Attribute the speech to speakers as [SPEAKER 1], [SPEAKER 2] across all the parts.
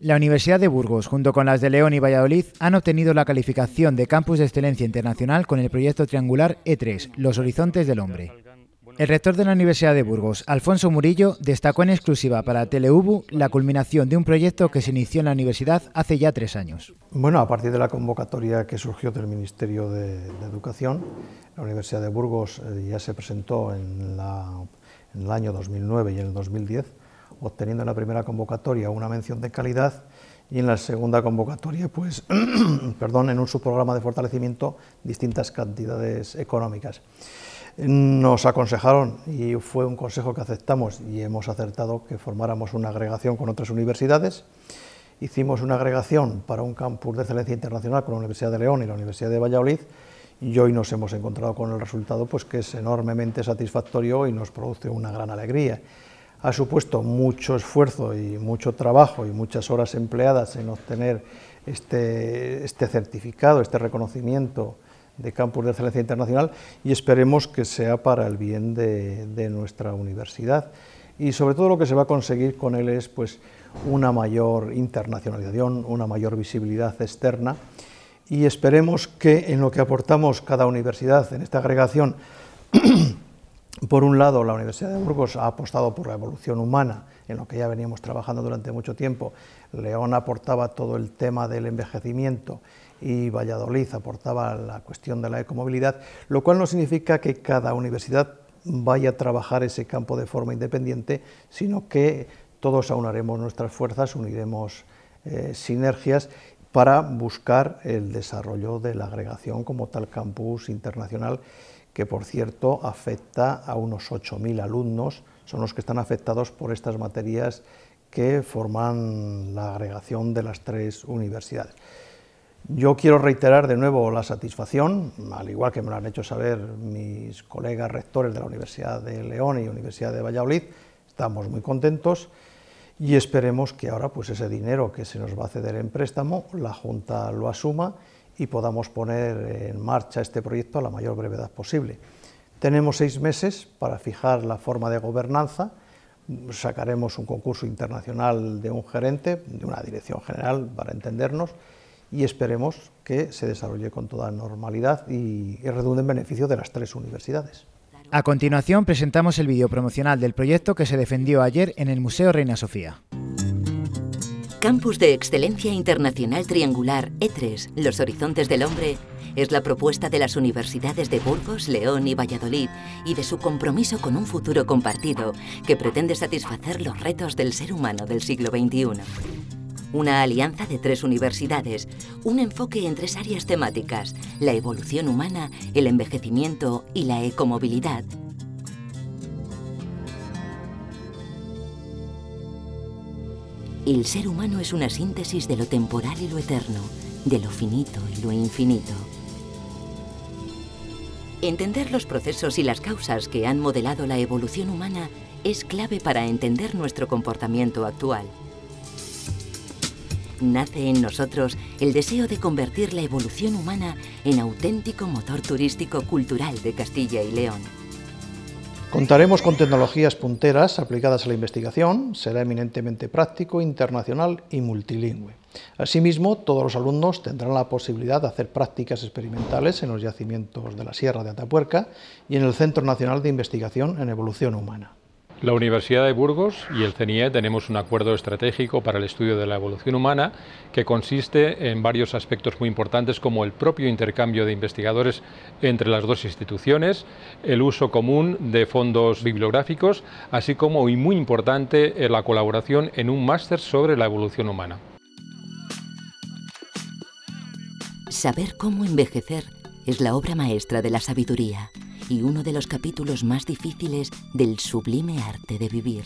[SPEAKER 1] La Universidad de Burgos, junto con las de León y Valladolid, han obtenido la calificación de Campus de Excelencia Internacional con el proyecto triangular E3, Los Horizontes del Hombre. El rector de la Universidad de Burgos, Alfonso Murillo, destacó en exclusiva para Teleubu la culminación de un proyecto que se inició en la universidad hace ya tres años.
[SPEAKER 2] Bueno, a partir de la convocatoria que surgió del Ministerio de, Educación, la Universidad de Burgos eh, ya se presentó en, en el año 2009 y en el 2010 obteniendo en la primera convocatoria una mención de calidad y en la segunda convocatoria, pues, perdón, en un subprograma de fortalecimiento, distintas cantidades económicas. Nos aconsejaron, y fue un consejo que aceptamos y hemos acertado, que formáramos una agregación con otras universidades. Hicimos una agregación para un campus de excelencia internacional con la Universidad de León y la Universidad de Valladolid, y hoy nos hemos encontrado con el resultado, pues que es enormemente satisfactorio y nos produce una gran alegría ha supuesto mucho esfuerzo y mucho trabajo y muchas horas empleadas en obtener este, este certificado, este reconocimiento de Campus de Excelencia Internacional y esperemos que sea para el bien de, nuestra universidad. Y sobre todo lo que se va a conseguir con él es pues, una mayor internacionalización, una mayor visibilidad externa y esperemos que en lo que aportamos cada universidad en esta agregación Por un lado, la Universidad de Burgos ha apostado por la evolución humana, en lo que ya veníamos trabajando durante mucho tiempo. León aportaba todo el tema del envejecimiento y Valladolid aportaba la cuestión de la ecomovilidad, lo cual no significa que cada universidad vaya a trabajar ese campo de forma independiente, sino que todos aunaremos nuestras fuerzas, uniremos eh, sinergias para buscar el desarrollo de la agregación como tal campus internacional que por cierto afecta a unos 8.000 alumnos, son los que están afectados por estas materias que forman la agregación de las tres universidades. Yo quiero reiterar de nuevo la satisfacción, al igual que me lo han hecho saber mis colegas rectores de la Universidad de León y Universidad de Valladolid, estamos muy contentos y esperemos que ahora pues ese dinero que se nos va a ceder en préstamo, la Junta lo asuma y podamos poner en marcha este proyecto a la mayor brevedad posible. Tenemos seis meses para fijar la forma de gobernanza, sacaremos un concurso internacional de un gerente, de una dirección general, para entendernos, y esperemos que se desarrolle con toda normalidad y, redunde en beneficio de las tres universidades.
[SPEAKER 1] A continuación presentamos el vídeo promocional del proyecto que se defendió ayer en el Museo Reina Sofía.
[SPEAKER 3] Campus de Excelencia Internacional Triangular E3, Los Horizontes del Hombre, es la propuesta de las universidades de Burgos, León y Valladolid y de su compromiso con un futuro compartido que pretende satisfacer los retos del ser humano del siglo XXI. Una alianza de tres universidades, un enfoque en tres áreas temáticas, la evolución humana, el envejecimiento y la ecomovilidad, El ser humano es una síntesis de lo temporal y lo eterno, de lo finito y lo infinito. Entender los procesos y las causas que han modelado la evolución humana es clave para entender nuestro comportamiento actual. Nace en nosotros el deseo de convertir la evolución humana en auténtico motor turístico cultural de Castilla y León.
[SPEAKER 2] Contaremos con tecnologías punteras aplicadas a la investigación, será eminentemente práctico, internacional y multilingüe. Asimismo, todos los alumnos tendrán la posibilidad de hacer prácticas experimentales en los yacimientos de la Sierra de Atapuerca y en el Centro Nacional de Investigación en Evolución Humana.
[SPEAKER 4] La Universidad de Burgos y el CNIE tenemos un acuerdo estratégico para el estudio de la evolución humana que consiste en varios aspectos muy importantes como el propio intercambio de investigadores entre las dos instituciones, el uso común de fondos bibliográficos, así como, y muy importante, eh, la colaboración en un máster sobre la evolución humana.
[SPEAKER 3] Saber cómo envejecer es la obra maestra de la sabiduría y uno de los capítulos más difíciles del sublime arte de vivir.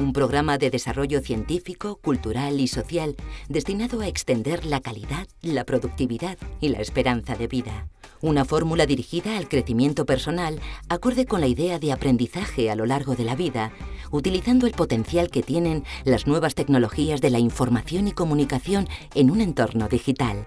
[SPEAKER 3] Un programa de desarrollo científico, cultural y social destinado a extender la calidad, la productividad y la esperanza de vida. Una fórmula dirigida al crecimiento personal acorde con la idea de aprendizaje a lo largo de la vida, utilizando el potencial que tienen las nuevas tecnologías de la información y comunicación en un entorno digital.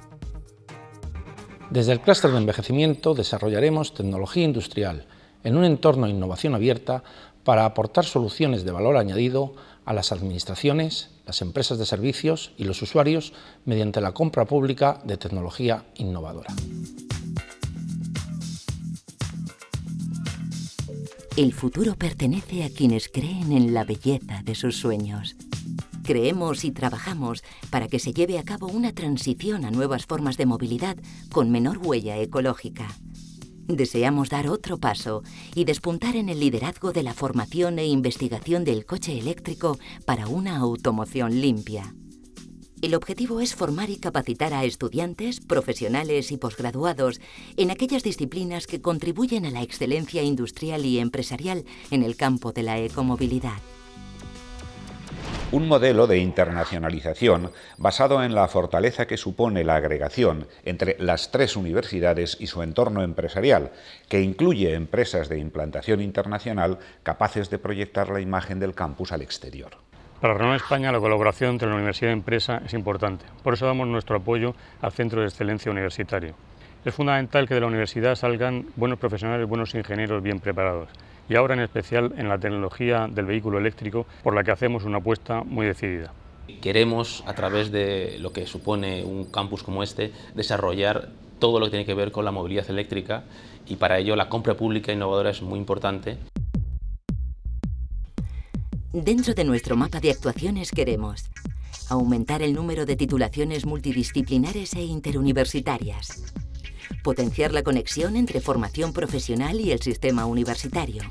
[SPEAKER 5] Desde el clúster de envejecimiento desarrollaremos tecnología industrial en un entorno de innovación abierta para aportar soluciones de valor añadido a las administraciones, las empresas de servicios y los usuarios mediante la compra pública de tecnología innovadora.
[SPEAKER 3] El futuro pertenece a quienes creen en la belleza de sus sueños. Creemos y trabajamos para que se lleve a cabo una transición a nuevas formas de movilidad con menor huella ecológica. Deseamos dar otro paso y despuntar en el liderazgo de la formación e investigación del coche eléctrico para una automoción limpia. El objetivo es formar y capacitar a estudiantes, profesionales y posgraduados en aquellas disciplinas que contribuyen a la excelencia industrial y empresarial en el campo de la ecomovilidad.
[SPEAKER 6] Un modelo de internacionalización basado en la fortaleza que supone la agregación entre las tres universidades y su entorno empresarial, que incluye empresas de implantación internacional capaces de proyectar la imagen del campus al exterior.
[SPEAKER 4] Para Renault España la colaboración entre la universidad y empresa es importante. Por eso damos nuestro apoyo al Centro de Excelencia Universitario. Es fundamental que de la universidad salgan buenos profesionales, buenos ingenieros bien preparados. Y ahora en especial en la tecnología del vehículo eléctrico, por la que hacemos una apuesta muy decidida.
[SPEAKER 5] Queremos, a través de lo que supone un campus como este, desarrollar todo lo que tiene que ver con la movilidad eléctrica y para ello la compra pública innovadora es muy importante.
[SPEAKER 3] Dentro de nuestro mapa de actuaciones queremos aumentar el número de titulaciones multidisciplinares e interuniversitarias, potenciar la conexión entre formación profesional y el sistema universitario,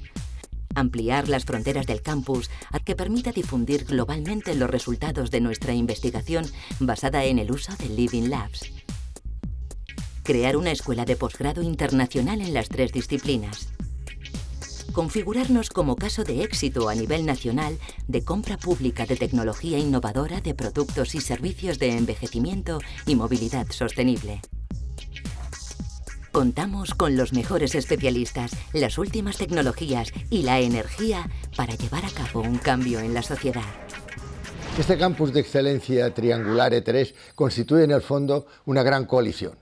[SPEAKER 3] ampliar las fronteras del campus a que permita difundir globalmente los resultados de nuestra investigación basada en el uso de Living Labs, crear una escuela de posgrado internacional en las tres disciplinas, configurarnos como caso de éxito a nivel nacional de compra pública de tecnología innovadora de productos y servicios de envejecimiento y movilidad sostenible. Contamos con los mejores especialistas, las últimas tecnologías y la energía para llevar a cabo un cambio en la sociedad.
[SPEAKER 7] Este campus de excelencia triangular E3 constituye en el fondo una gran coalición,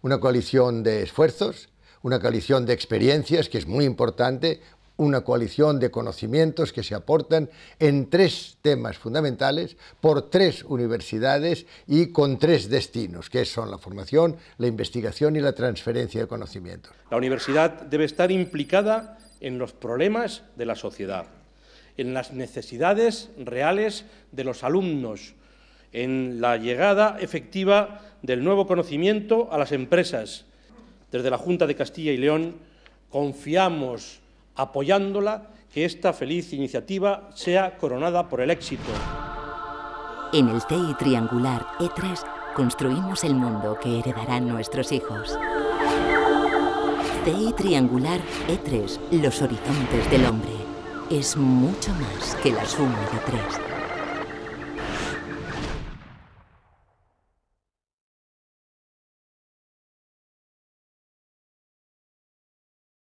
[SPEAKER 7] una coalición de esfuerzos, una coalición de experiencias, que es muy importante, una coalición de conocimientos que se aportan en tres temas fundamentales por tres universidades y con tres destinos, que son la formación, la investigación y la transferencia de conocimientos.
[SPEAKER 8] La universidad debe estar implicada en los problemas de la sociedad, en las necesidades reales de los alumnos, en la llegada efectiva del nuevo conocimiento a las empresas. Desde la Junta de Castilla y León confiamos apoyándola, que esta feliz iniciativa sea coronada por el éxito.
[SPEAKER 3] En el CI Triangular E3 construimos el mundo que heredarán nuestros hijos. CI Triangular E3, los horizontes del hombre, es mucho más que la suma de tres.